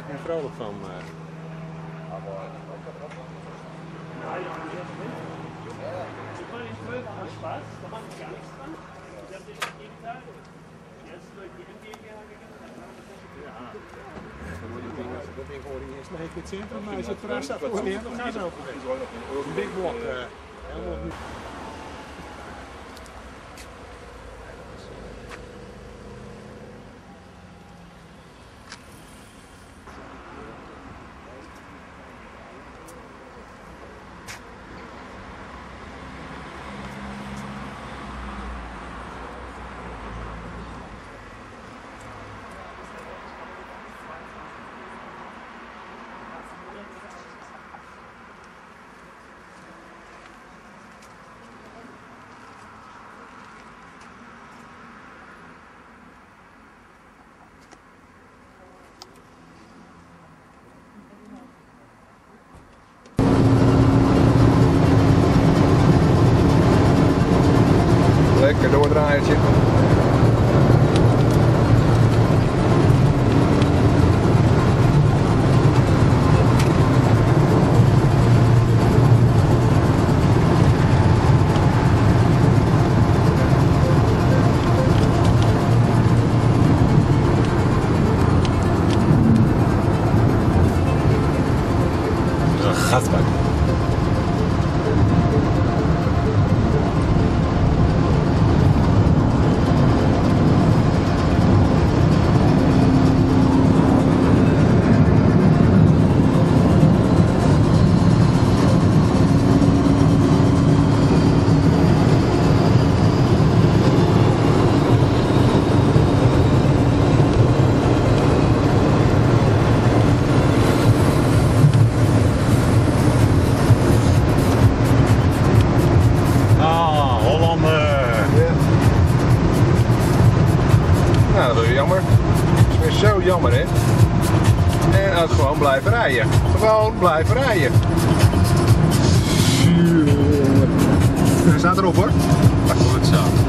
Ik ben vrolijk van. eh. Dat ding hoor je eerst in het centrum, maar als je het voor je, dan gaan ze over. Een big block. eh, helemaal Dat is jammer. Dat is weer zo jammer, hè? En ook gewoon blijven rijden. Gewoon blijven rijden. Hij staat erop hoor. Goed zo.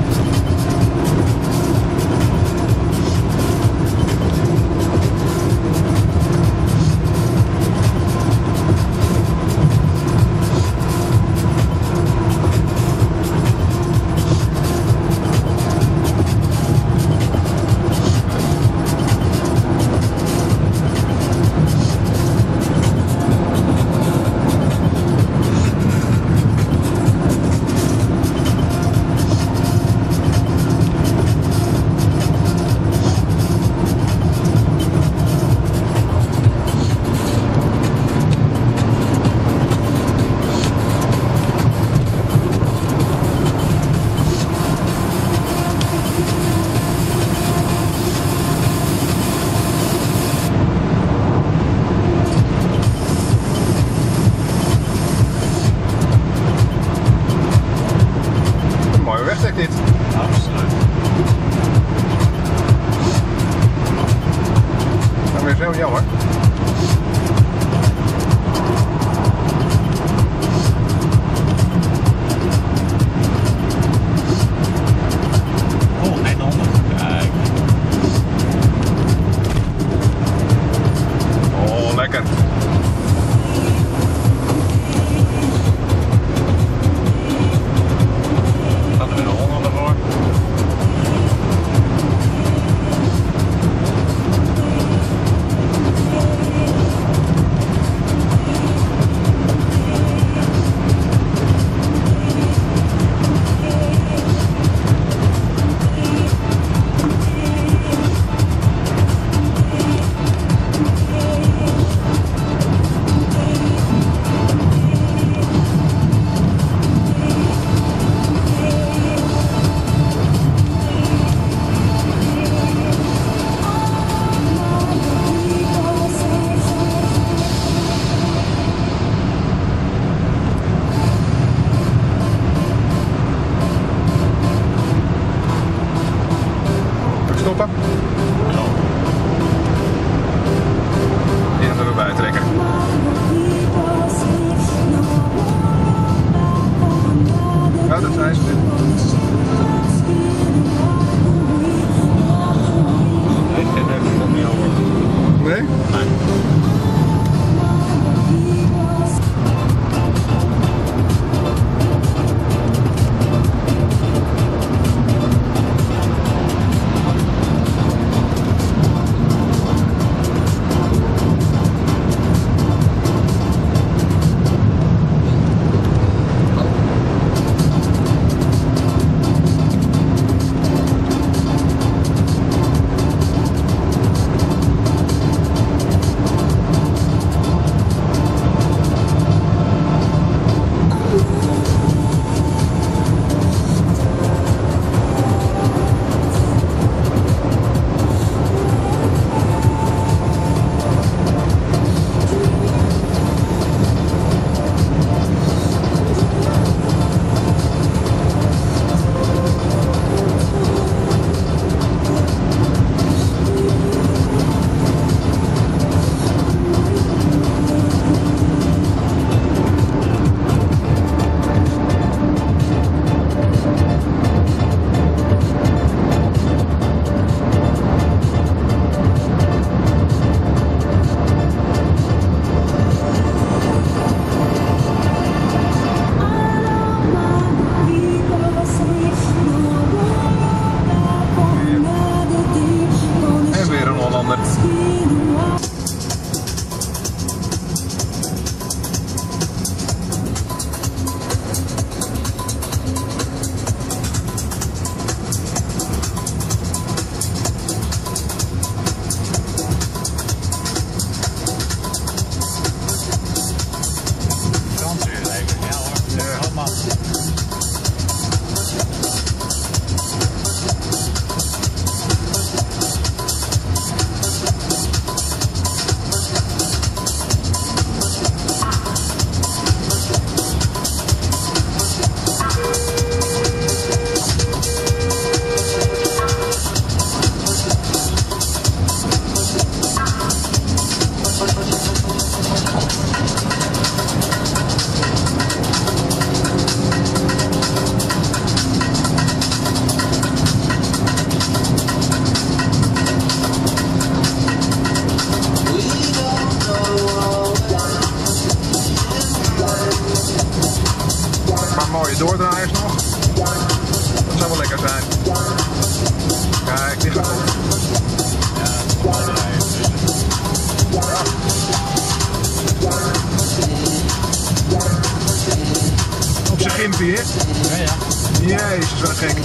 Let's be the one. hij, hè? Ja, ja. Jezus, wat gek.